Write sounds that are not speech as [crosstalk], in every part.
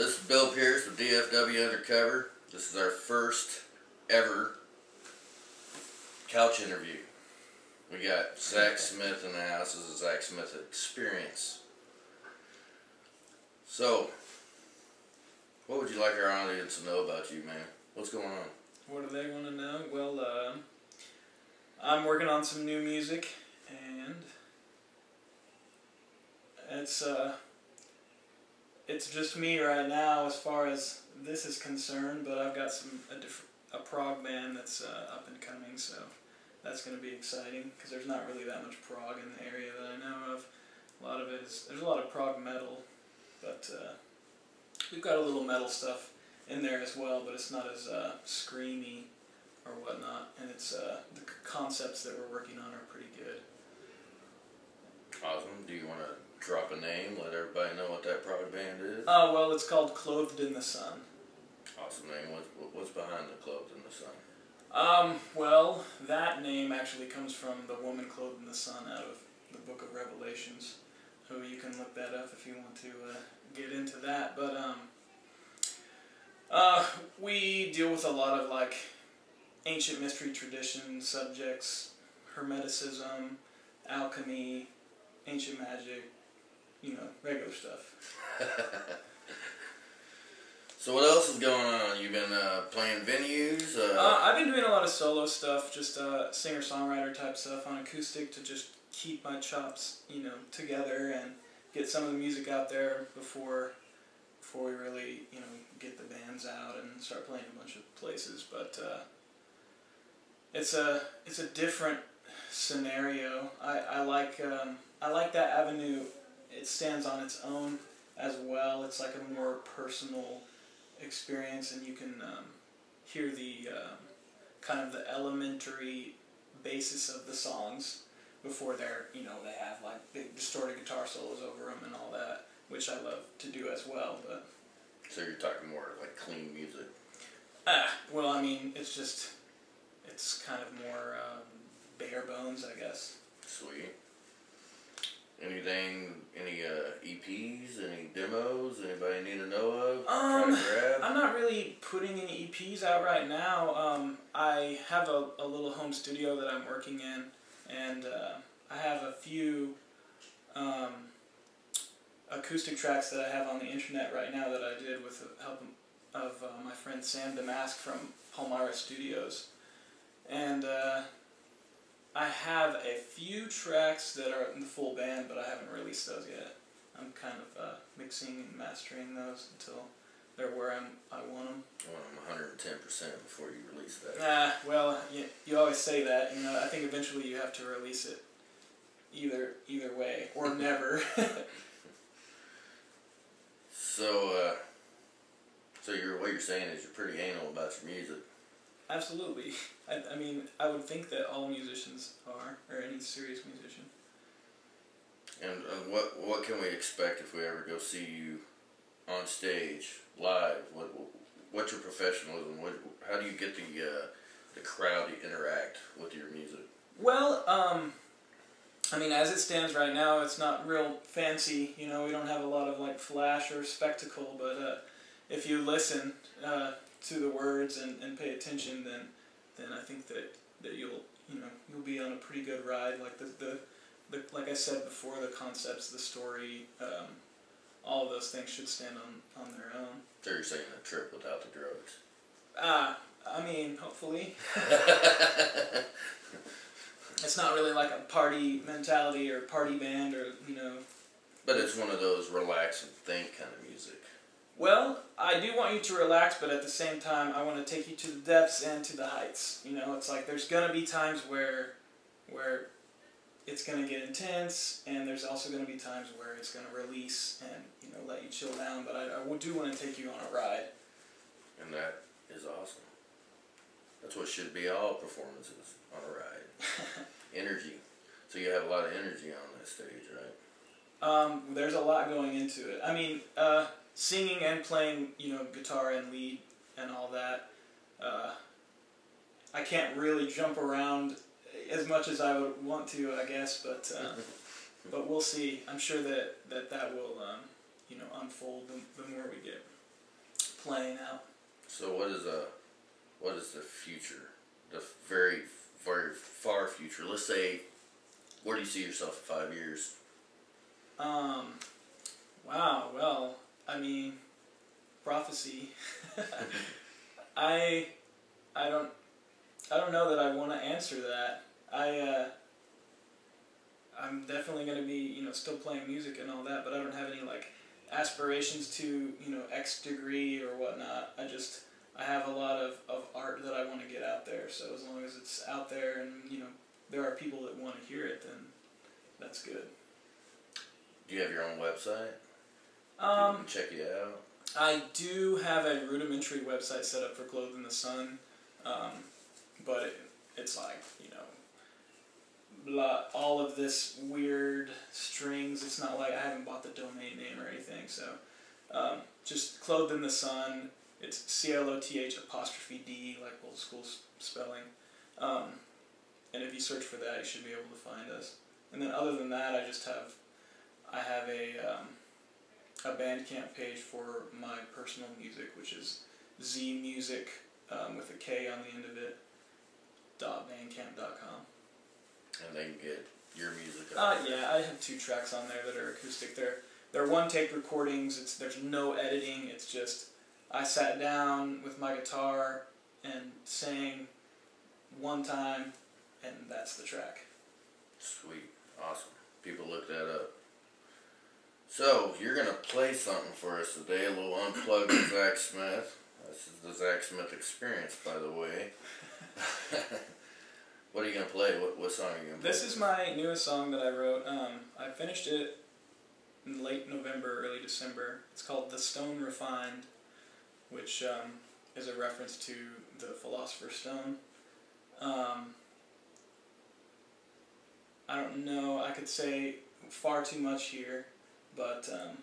this is Bill Pierce with DFW Undercover. This is our first ever couch interview. We got Zach Smith in the house. This is Zach Smith Experience. So, what would you like our audience to know about you, man? What's going on? What do they want to know? Well, uh, I'm working on some new music, and it's uh, it's just me right now as far as this is concerned. But I've got some a, diff- a prog band that's uh, up and coming, so that's going to be exciting because there's not really that much prog in the area that I know of. A lot of it is there's a lot of prog metal, but uh, we've got a little metal stuff in there as well, but it's not as uh, screamy or whatnot. And it's uh, the concepts that we're working on are pretty good. Awesome. Do you want to drop a name? Let everybody know what that prog band is. Oh well, it's called Cloth'd in the Sun. awesome name. What, what- what's behind the Cloth'd in the sun? Um, well, that name actually comes from the woman clothed in the sun out of the Book of Revelations. So you can look that up if you want to uh, get into that. But um, uh, we deal with a lot of like ancient mystery tradition subjects, hermeticism, alchemy, ancient magic, you know, regular stuff. [laughs] So what else is going on? You've been uh, playing venues. Uh, Uh, I've been doing a lot of solo stuff, just uh, singer songwriter type stuff on acoustic to just keep my chops, you know, together and get some of the music out there before before we really, you know, get the bands out and start playing a bunch of places. But uh, it's a it's a different scenario. I, I like um, I like that avenue. It stands on its own as well. It's like a more personal experience, and you can um, hear the um, kind of the elementary basis of the songs before they're you know they have like big distorted guitar solos over them and all that, which I love to do as well. But so you're talking more like clean music. ah, well, I mean it's just it's kind of more um, bare bones, I guess. Sweet. Anything? Any uh, EPs? Any demos? Anybody need to know of? Um. I'm not really putting any EPs out right now. Um, I have a, a little home studio that I'm working in, and uh, I have a few um, acoustic tracks that I have on the internet right now that I did with the help of uh, my friend Sam Damask from Palmyra Studios. And uh, I have a few tracks that are in the full band, but I haven't released those yet. I'm kind of uh, mixing and mastering those until they're where I'm, I want them. Well, I'm 110% before you release that. Ah, well, you, you always say that. You know, I think eventually you have to release it. Either either way, or [laughs] never. [laughs] So, uh, so you're what you're saying is you're pretty anal about your music. Absolutely. I, I mean, I would think that all musicians are, or any serious musician. And uh, what what can we expect if we ever go see you on stage live? What what's your professionalism? What how do you get the uh, the crowd to interact with your music? Well, um, I mean, as it stands right now, it's not real fancy. You know, we don't have a lot of like flash or spectacle. But uh, if you listen uh, to the words and, and pay attention, then then I think that, that you'll you know you'll be on a pretty good ride. Like the the, the like I said before, the concepts, the story, um, all of those things should stand on on their own. So you're saying a trip without the drugs? Ah, I mean, hopefully. [laughs] It's not really like a party mentality or party band or, you know. but it's one of those relax and think kind of music. Well, I do want you to relax, but at the same time, I want to take you to the depths and to the heights. You know, it's like there's going to be times where where it's going to get intense, and there's also going to be times where it's going to release and, you know, let you chill down. But I, I do want to take you on a ride. And that is awesome. That's what should be all performances on a ride. [laughs] energy. So you have a lot of energy on that stage, right? Um, there's a lot going into it. I mean, uh, singing and playing, you know, guitar and lead and all that. Uh, I can't really jump around as much as I would want to, I guess, but uh, [laughs] but we'll see. I'm sure that that, that will um, you know unfold the, the more we get. playing out. So what is a what is the future? The very very far future. Let's say, where do you see yourself in five years? Um, wow. Well, I mean, prophecy. [laughs] I, I don't, I don't know that I want to answer that. I, uh, I'm definitely gonna be, you know, still playing music and all that, but I don't have any like aspirations to, you know, X degree or whatnot. I just, I have a lot of, of art that I want to get out there. So as long as it's out there and you know there are people that want to hear it, then that's good. Do you have your own website? Um, check you out. I do have a rudimentary website set up for Cloth'd in the Sun, um, but it, it's like you know, blah, all of this weird strings. It's not like I haven't bought the domain name or anything. So, um, just Cloth'd in the Sun. It's C L O T H apostrophe D, like old school spelling. Um, and if you search for that, you should be able to find us. And then other than that, I just have, I have a um, a Bandcamp page for my personal music, which is Z Music um, with a K on the end of it. Dot bandcamp.com. And they can get your music Uh, yeah, I have two tracks on there that are acoustic. They're they're one take recordings. It's there's no editing. It's just I sat down with my guitar and sang one time, and that's the track. Sweet. Awesome. People look that up. So, you're going to play something for us today, a little unplugged Zach Smith. This is the Zach Smith experience, by the way. [laughs] what are you going to play? What, what song are you going to play? This is my newest song that I wrote. Um, I finished it in late November, early December. It's called "The Stone Refined," which um, is a reference to the Philosopher's Stone. Um, I don't know. I could say far too much here, but um,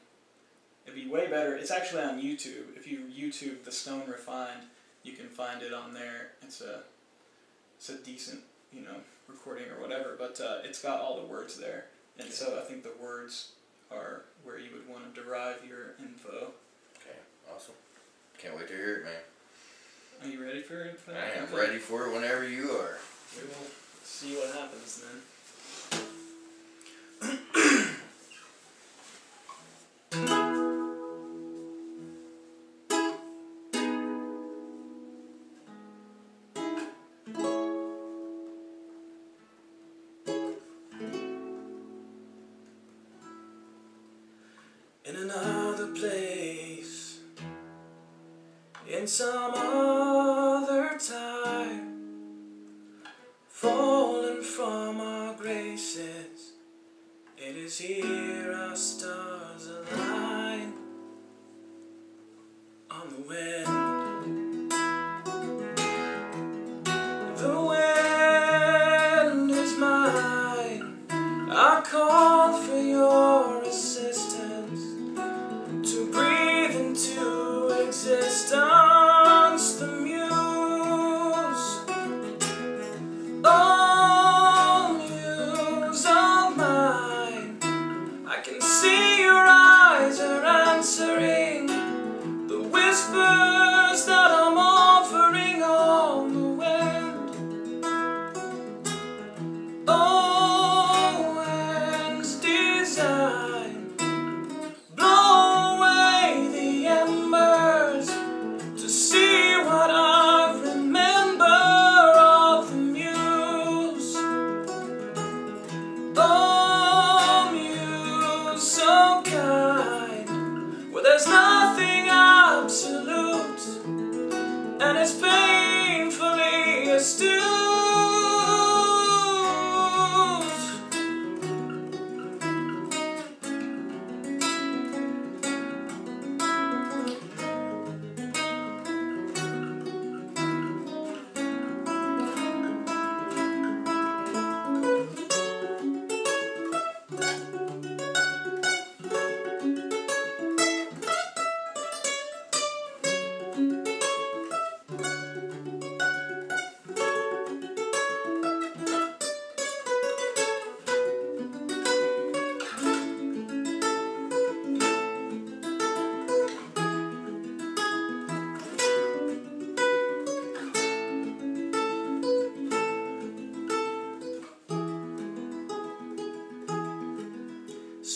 it'd be way better. It's actually on YouTube. If you YouTube "The Stone Refined," you can find it on there. It's a it's a decent you know recording or whatever, but uh, it's got all the words there, and so I think the words are where you would want to derive your info. Okay, awesome. Can't wait to hear it, man. Are you ready for it? I am ready for it whenever you are. We will see what happens then. In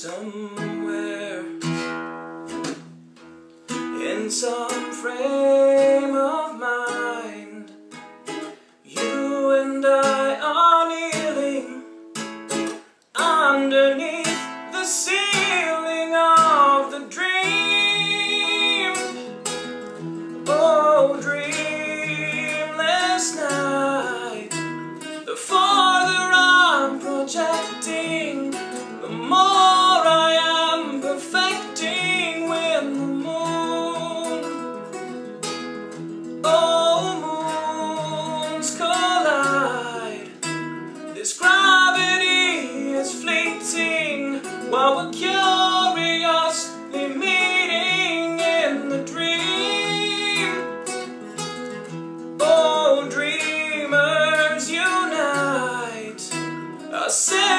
somewhere in some friend. Ascending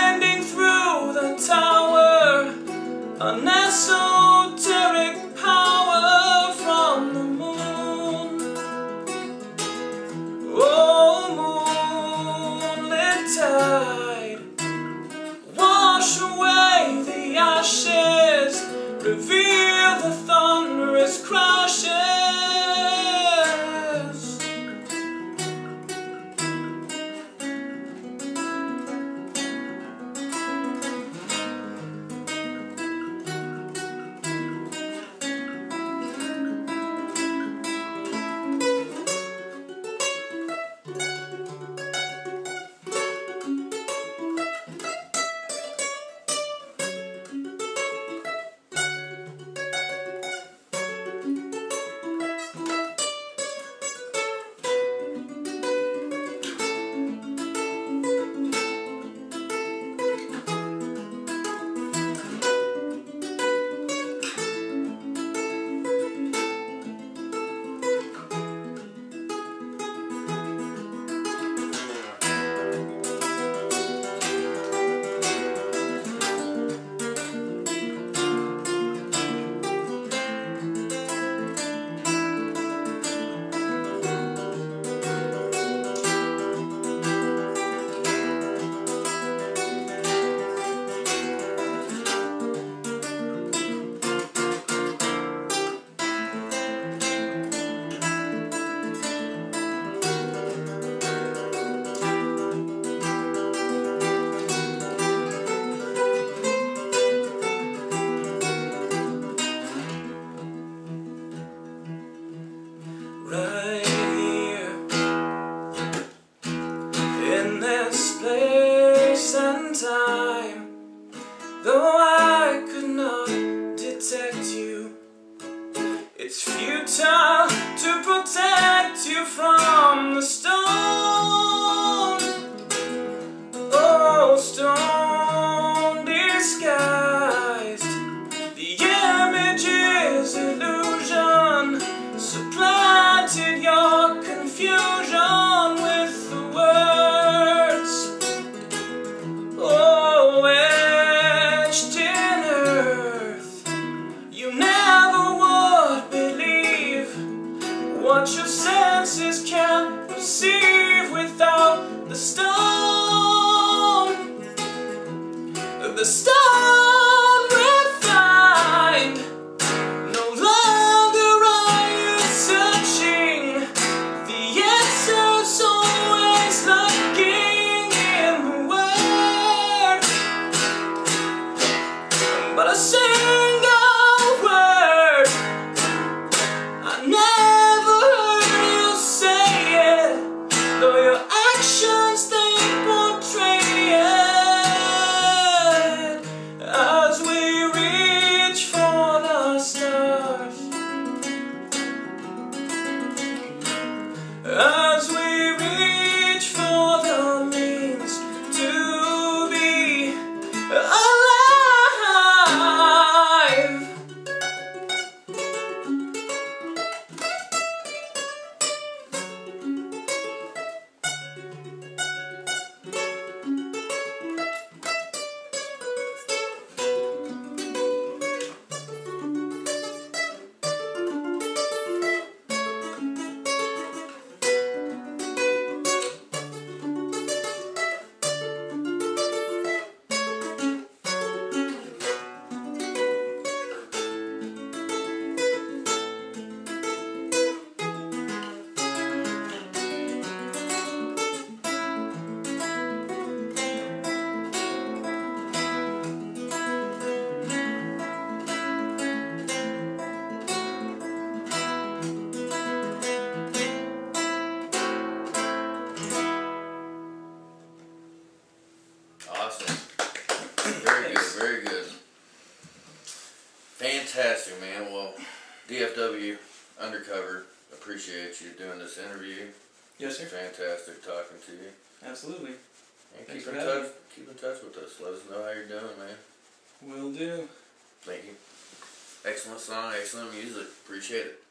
DFW Undercover, appreciate you doing this interview. Yes, sir. Fantastic talking to you. Absolutely. And Thanks keep in touch. Keep in touch with us. Let us know how you're doing, man. Will do. Thank you. Excellent song, excellent music. Appreciate it.